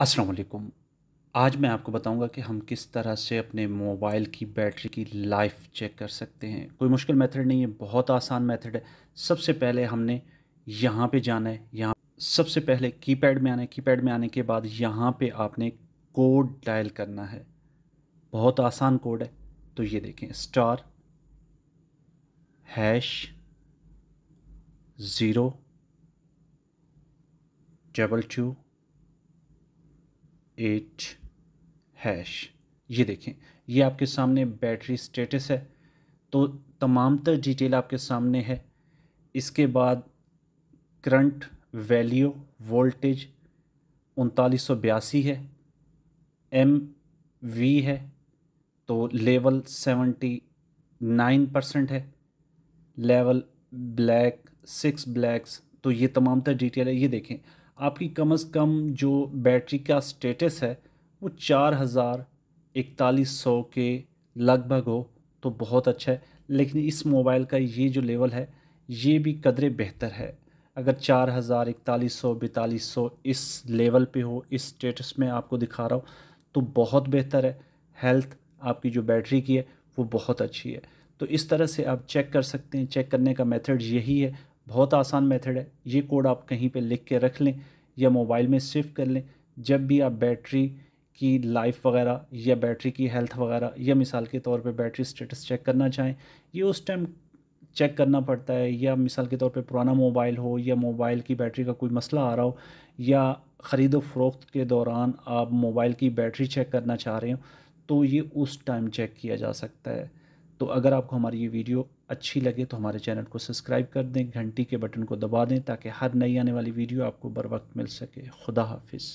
अस्सलाम वालेकुम आज मैं आपको बताऊँगा कि हम किस तरह से अपने मोबाइल की बैटरी की लाइफ चेक कर सकते हैं। कोई मुश्किल मेथड नहीं है, बहुत आसान मेथड है। सबसे पहले हमने यहाँ पे जाना है, यहाँ सबसे पहले कीपैड में आना है। कीपैड में आने के बाद यहाँ पे आपने कोड डायल करना है। बहुत आसान कोड है तो ये देखें, star, hash, zero, double two eight hash. ये देखें, ये आपके सामने बैटरी स्टेटस है तो तमाम तर डिटेल आपके सामने है। इसके बाद करंट वैल्यू वोल्टेज उनतालीस सौ बयासी है एम वी है तो लेवल सेवेंटी नाइन परसेंट है, लेवल ब्लैक, सिक्स ब्लैक्स तो ये तमाम तर डिटेल है। ये देखें आपकी कम अज़ कम जो बैटरी का स्टेटस है, वो चार हज़ार इकतालीस सौ के लगभग हो तो बहुत अच्छा है। लेकिन इस मोबाइल का ये जो लेवल है, ये भी कदरे बेहतर है। अगर चार हज़ार इकतालीस सौ बैतालीस सौ इस लेवल पे हो, इस स्टेटस में आपको दिखा रहा हूँ तो बहुत बेहतर है। हेल्थ आपकी जो बैटरी की है, वो बहुत अच्छी है। तो इस तरह से आप चेक कर सकते हैं। चेक करने का मेथड यही है बहुत आसान मेथड है। ये कोड आप कहीं पे लिख के रख लें या मोबाइल में सेव कर लें। जब भी आप बैटरी की लाइफ वगैरह या बैटरी की हेल्थ वगैरह या मिसाल के तौर पे बैटरी स्टेटस चेक करना चाहें, ये उस टाइम चेक करना पड़ता है। या मिसाल के तौर पे पुराना मोबाइल हो या मोबाइल की बैटरी का कोई मसला आ रहा हो या ख़रीद फ़रोख्त के दौरान आप मोबाइल की बैटरी चेक करना चाह रहे हो तो ये उस टाइम चेक किया जा सकता है। तो अगर आपको हमारी ये वीडियो अच्छी लगे तो हमारे चैनल को सब्सक्राइब कर दें, घंटी के बटन को दबा दें ताकि हर नई आने वाली वीडियो आपको बर वक्त मिल सके। खुदा हाफिज़।